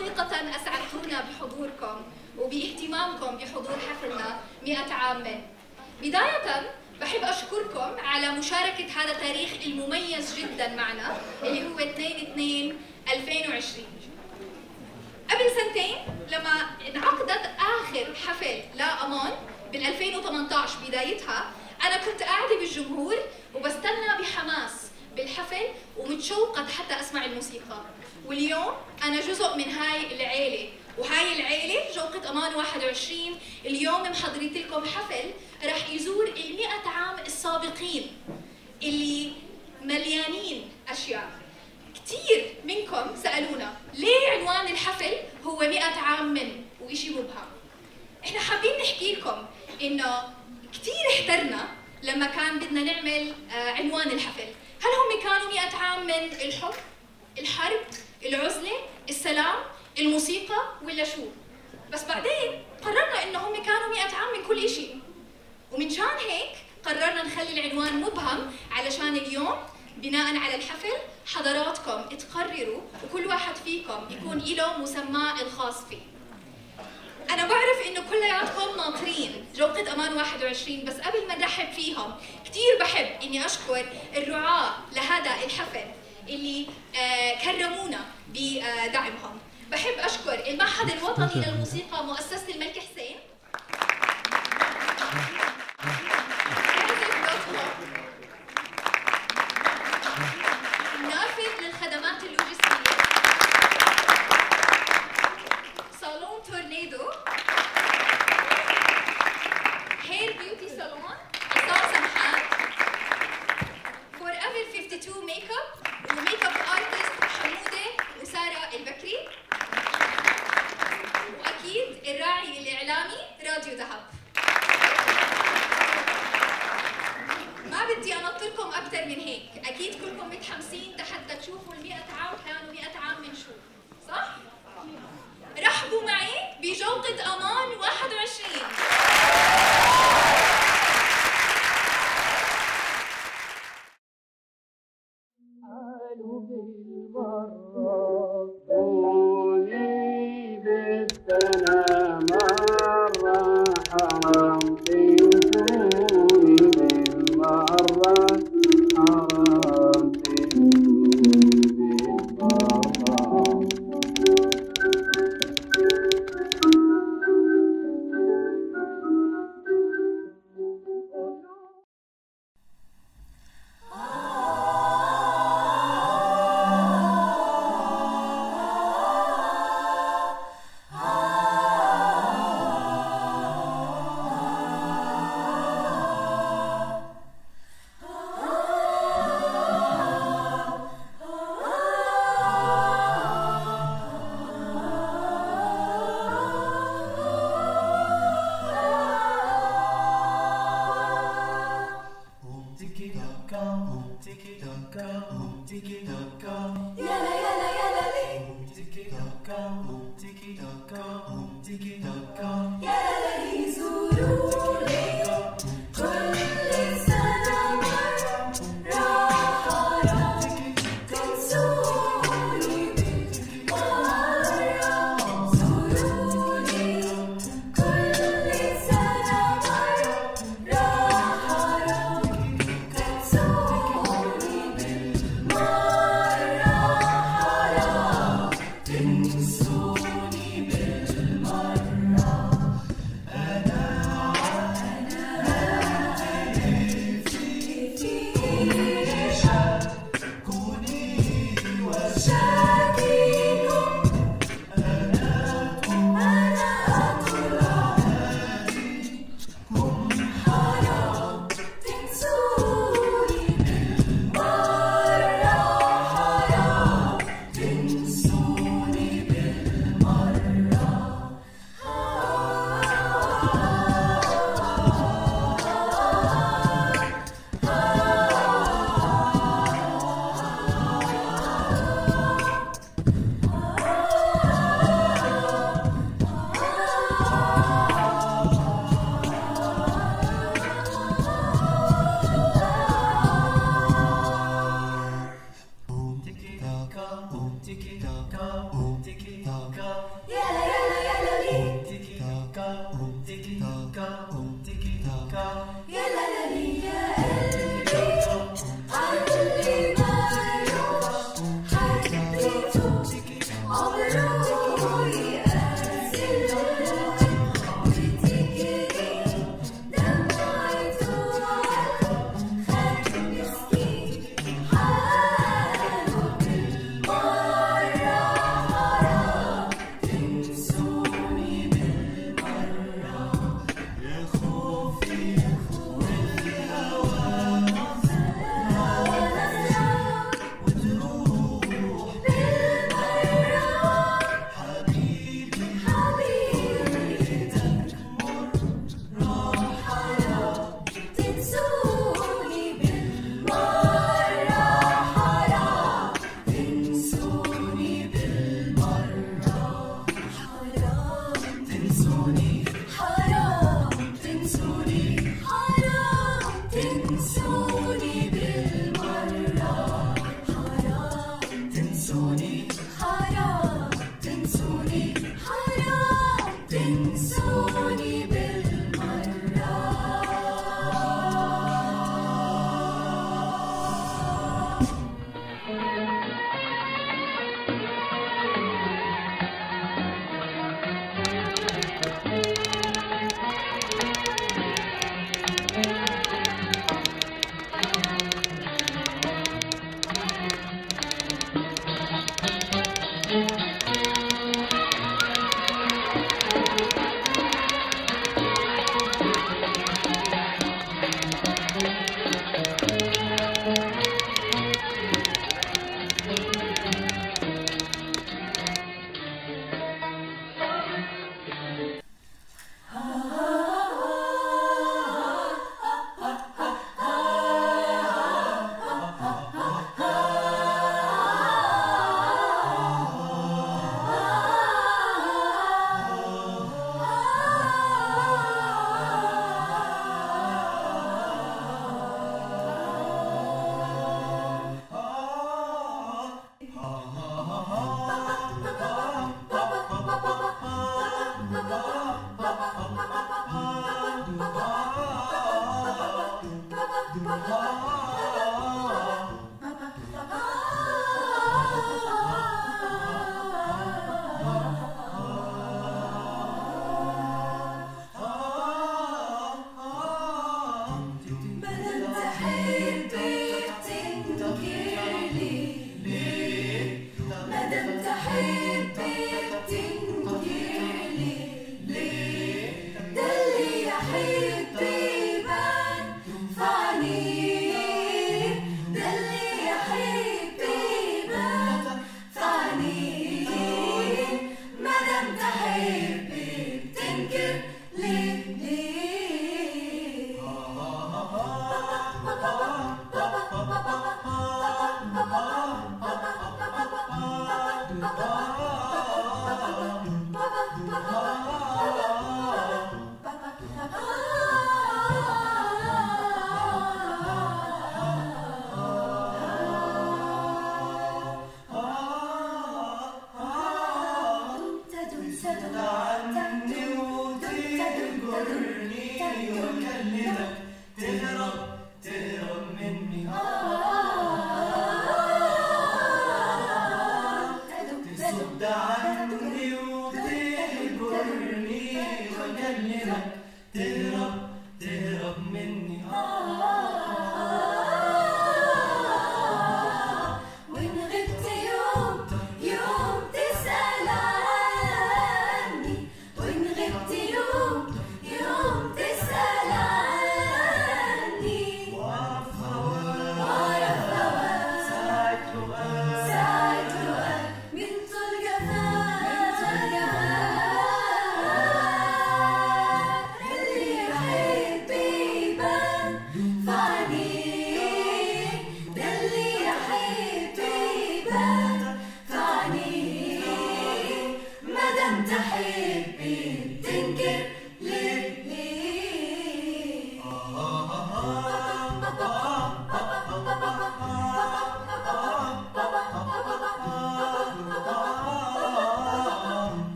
أمان 21 العظيم حقيقة أسعدتونا بحضوركم وباهتمامكم بحضور حفلنا 100 عام. من بداية بحب أشكركم على مشاركة هذا التاريخ المميز جدا معنا اللي هو 2 2 2020 قبل سنتين لما انعقدت آخر حفل لأمان بال 2018 بدايتها أنا كنت قاعدة بالجمهور وبستنى بحماس بالحفل ومتشوقة حتى أسمع الموسيقى. واليوم جوقة أمان 21 اليوم محضريت لكم حفل رح يزور المئة عام السابقين اللي مليانين أشياء. كثير منكم سألونا ليه عنوان الحفل هو 100 عام من؟ وإشي مبهم إحنا حابين نحكي لكم إنه كثير احترنا لما كان بدنا نعمل آه، عنوان الحفل. هل هم كانوا 100 عام من الحب الحرب العزلة السلام الموسيقى ولا شو؟ بس بعدين قررنا إنه هم كانوا 100 عام من كل شيء ومن شان هيك قررنا نخلي العنوان مبهم علشان اليوم بناء على الحفل حضراتكم تقرروا وكل واحد فيكم يكون له مسماه الخاص فيه. أنا بعرف إنه كلياتكم ناطرين جوقة أمان 21 بس قبل ما نرحب فيهم كثير بحب إني أشكر الرعاة لهذا الحفل اللي آه كرمونا بدعمهم. بحب أشكر المعهد الوطني للموسيقى مؤسسة الملك حسين.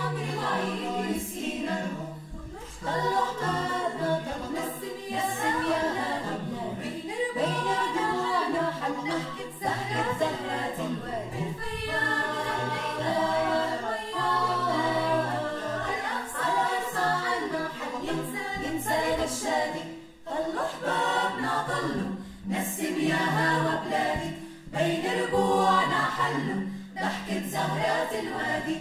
حمر العين مسكينة طلعنا نسم يا بين رجوعنا حل ضحكة زهرة زهرة الورد طلوا حبابنا طلوا نسم يا هوا بين ربوعنا حلوا ضحكة زهرات الوادي.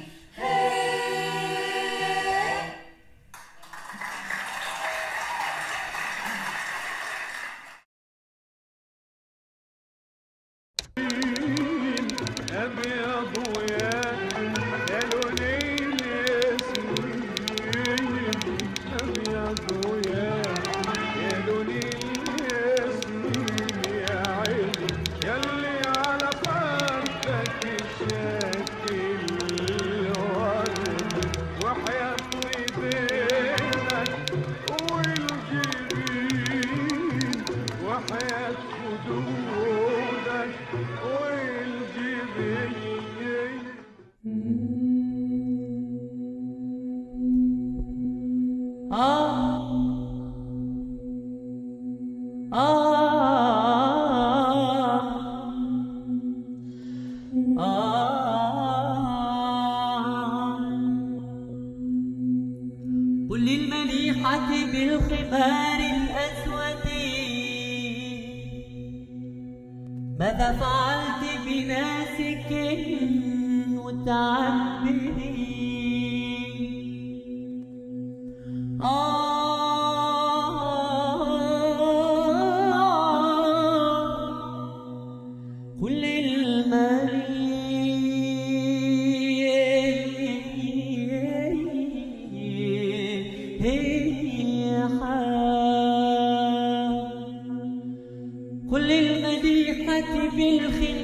في الخلاف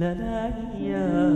la la yeah.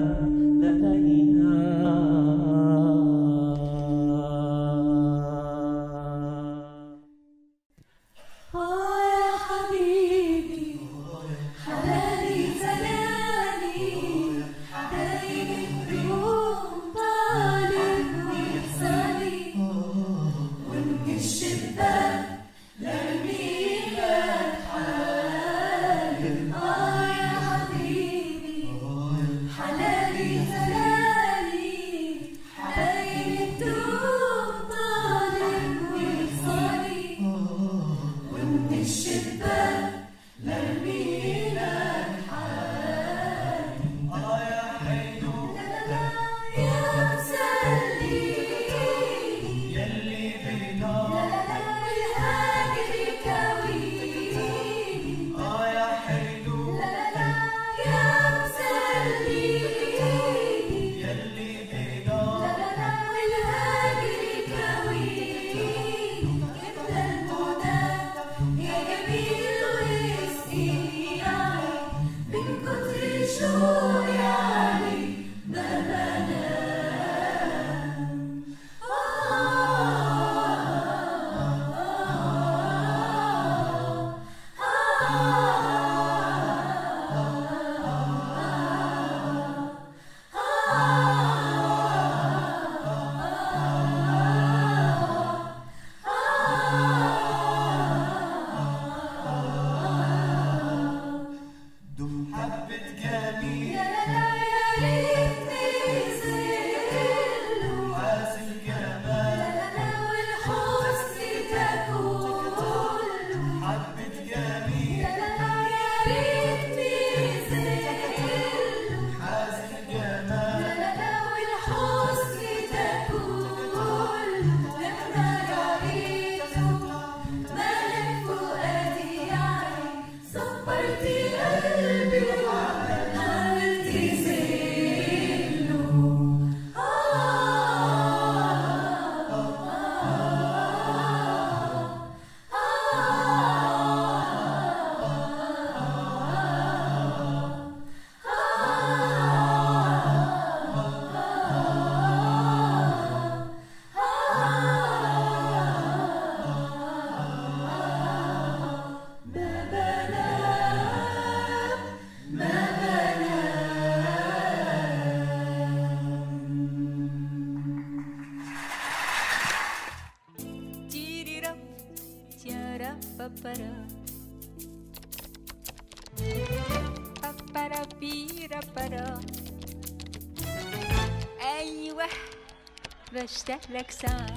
next time.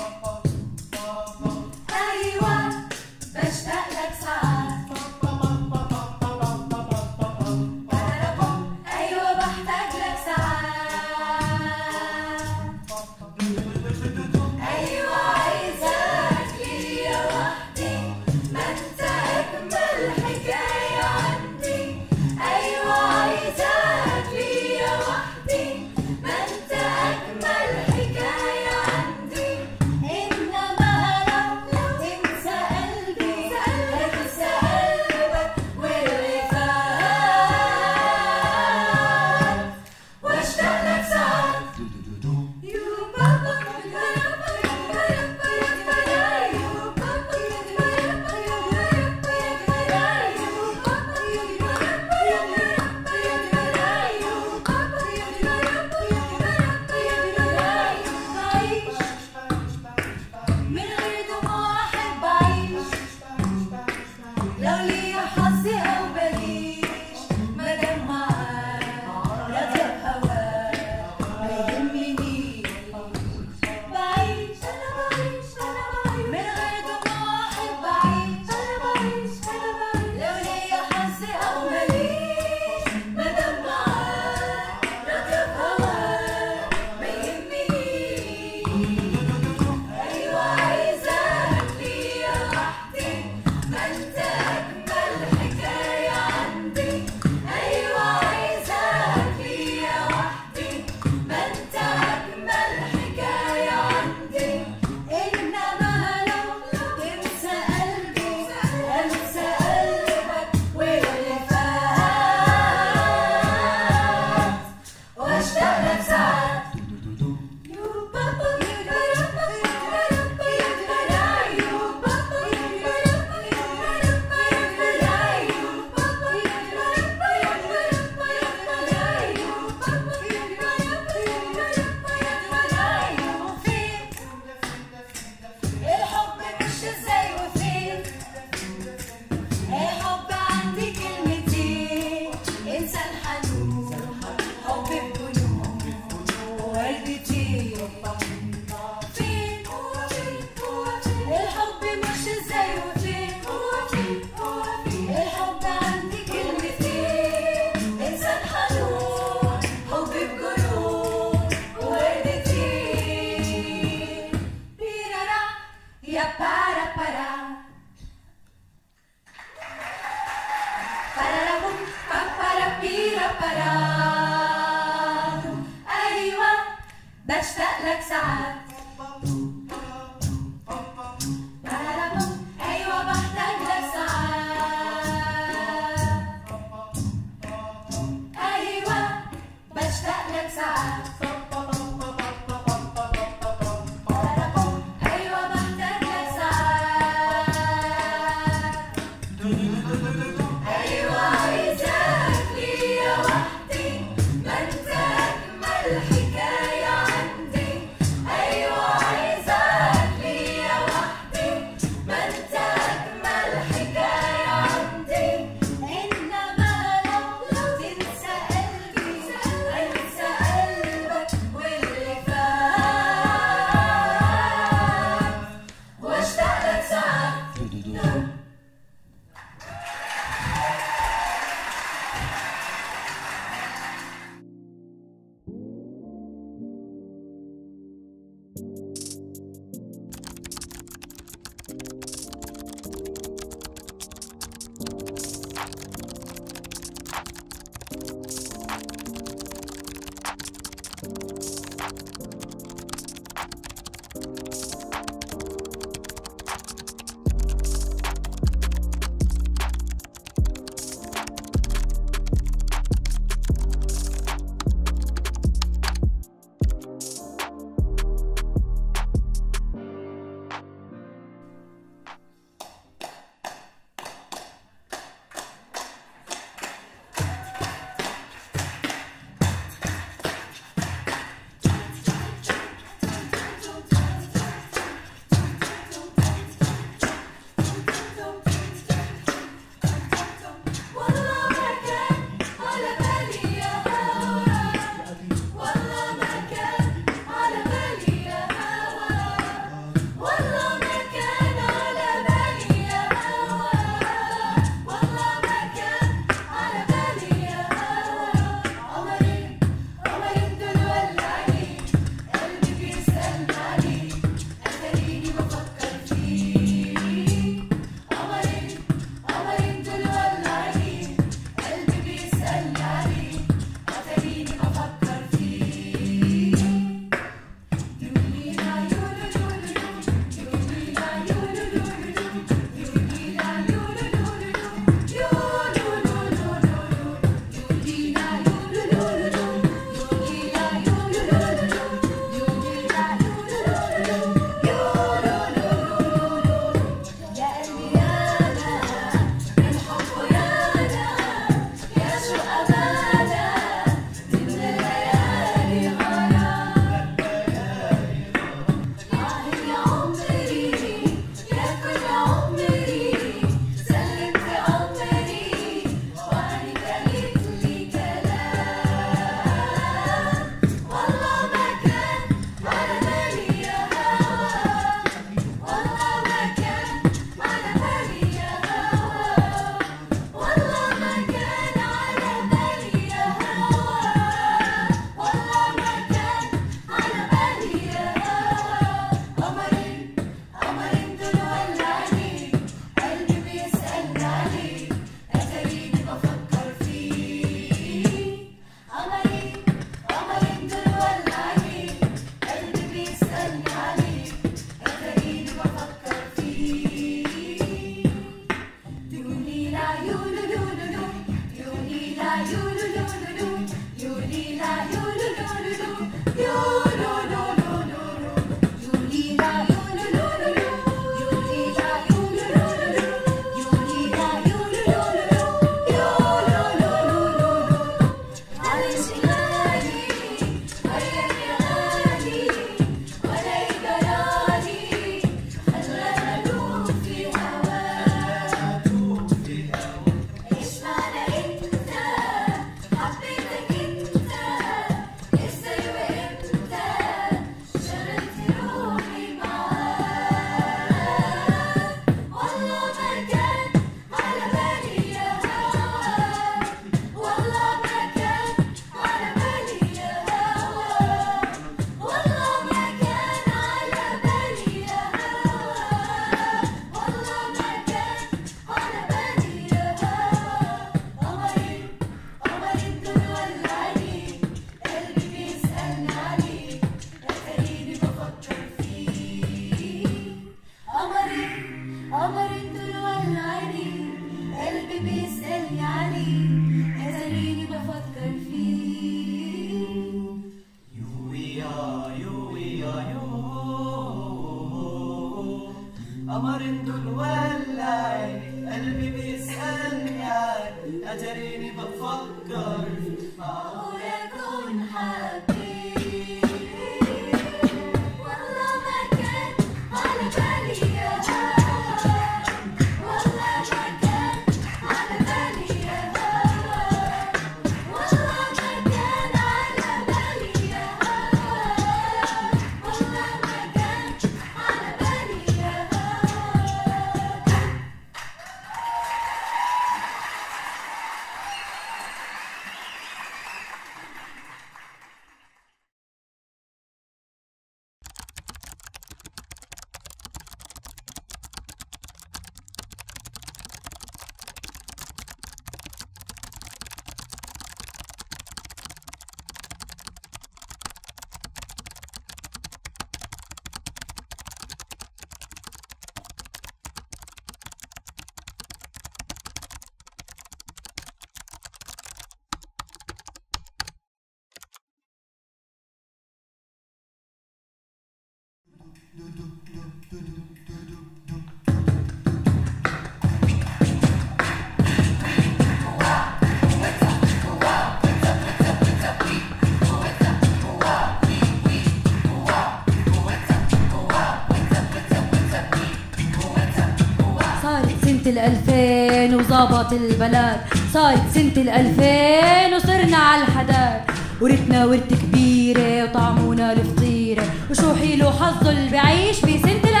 الألفين وظبط البلد. صايد سنة الألفين وصرنا على الحداد. ورتنا ورت كبيرة وطعمونا الفطيرة. وشو حلو حظه اللي بعيش بسنة الألفين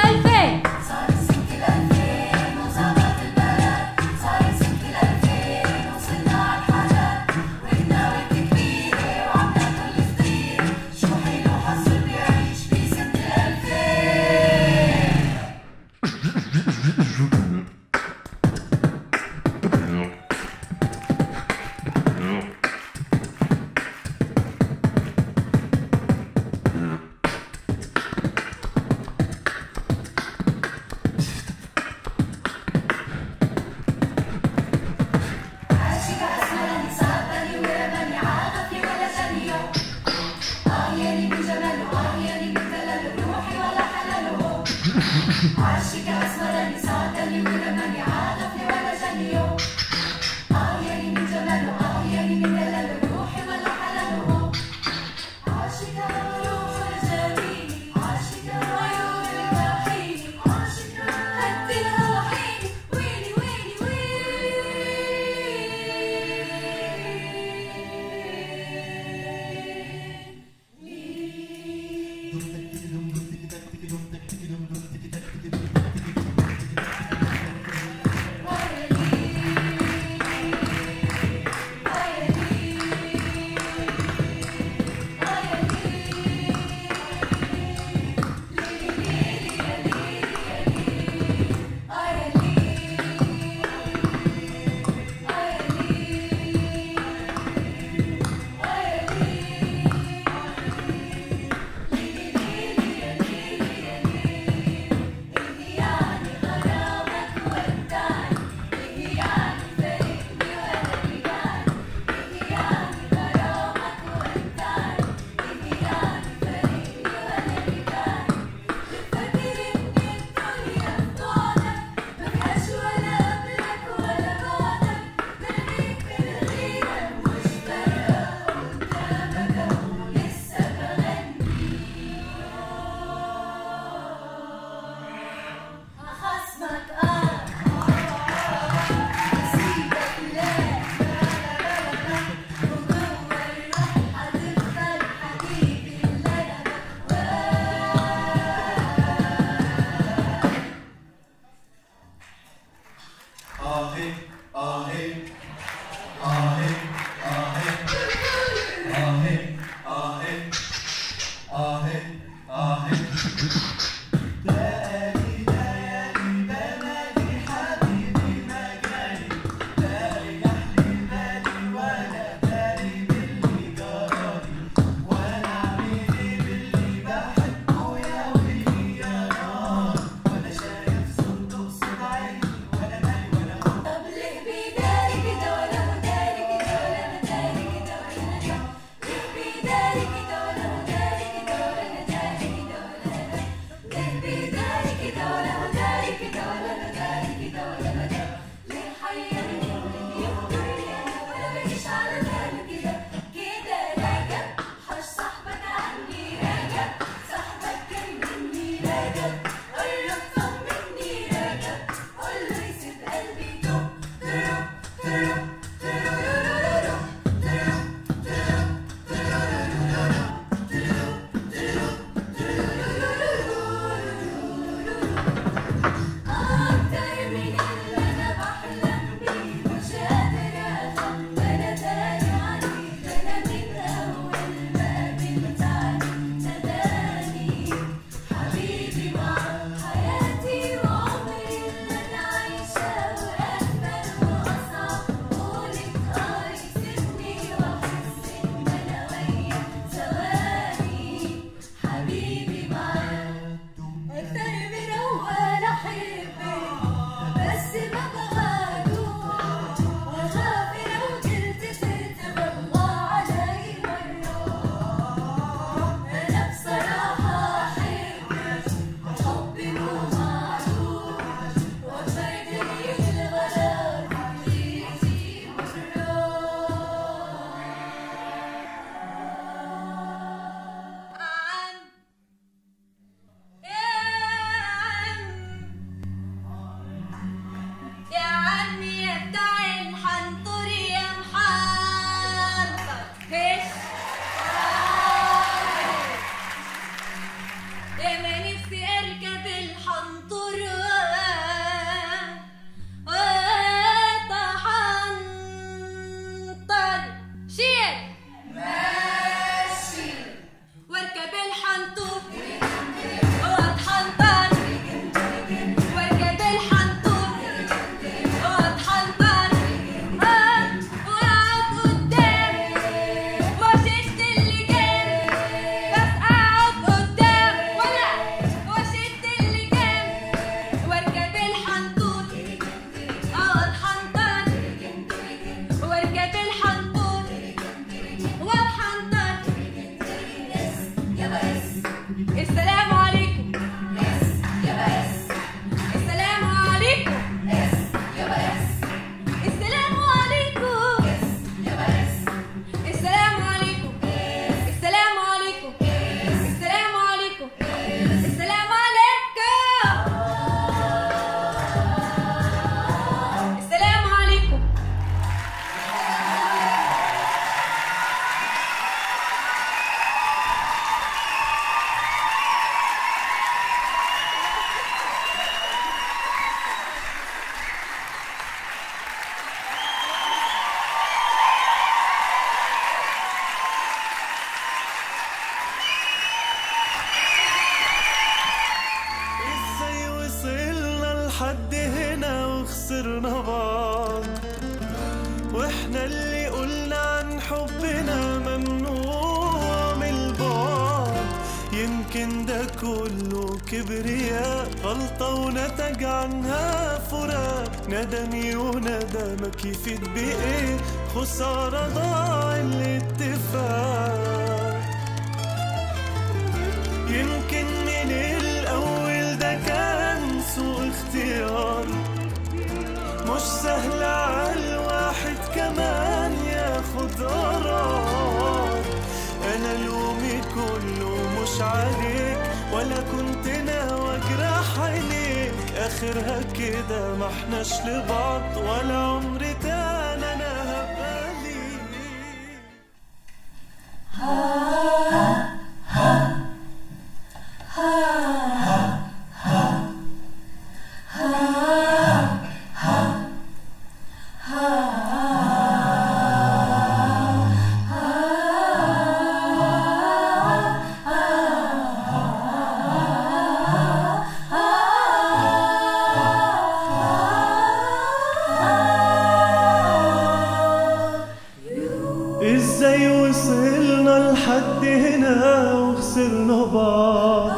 إزاي وصلنا لحد هنا وخسرنا بعض؟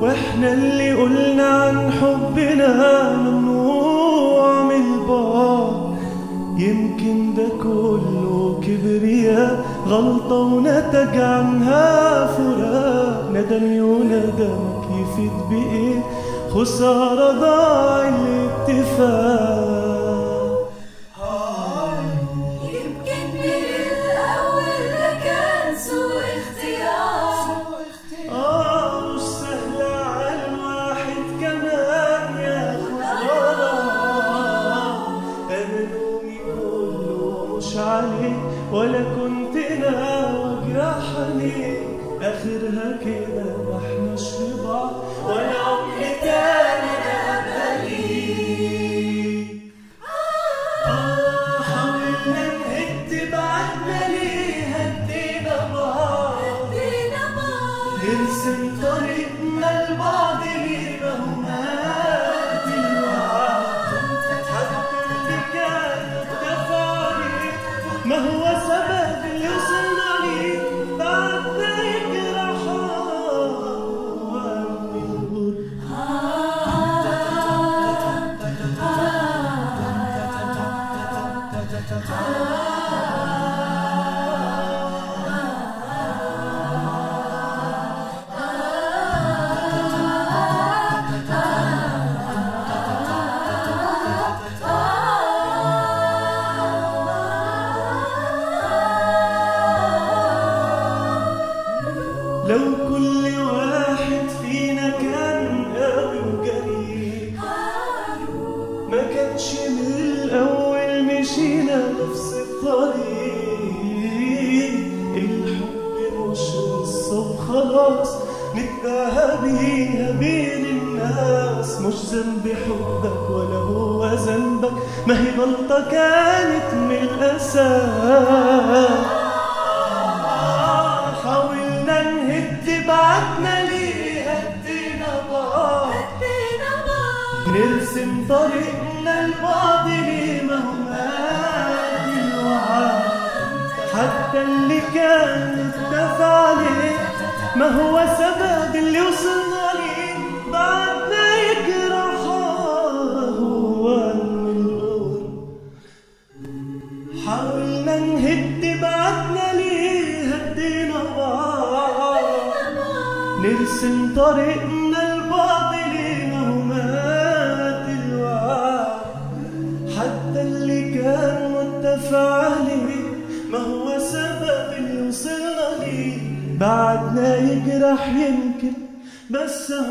وإحنا اللي قلنا عن حبنا ممنوع من البعد يمكن ده كله كبرياء غلطة ونتج عنها فراق. ندمي وندمك يفيد بإيه؟ خسارة ضاع الاتفاق. خلاص نبقى هابين هابين الناس. مش ذنب حبك ولا هو ذنبك ما هي غلطة كانت من الأساس. حاولنا نهد بعدنا ليه هدينا بعض. نرسم طريقنا لبعض ليه ما هو حتى اللي كان ما هو سبب اللي وصلنا ليه بعدنا يجرحه هو النور حاولنا نهد بعدنا ليه هدينا بعض نرسم طريق مسه